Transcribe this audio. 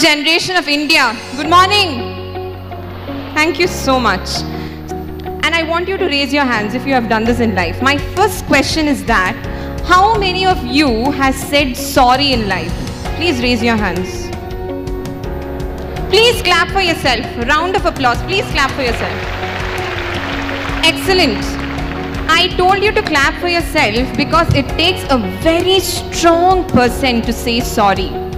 generation of India. Good morning. Thank you so much. And I want you to raise your hands if you have done this in life. My first question is that how many of you has said sorry in life? Please raise your hands. Please clap for yourself. Round of applause. Please clap for yourself. Excellent. I told you to clap for yourself because it takes a very strong person to say sorry.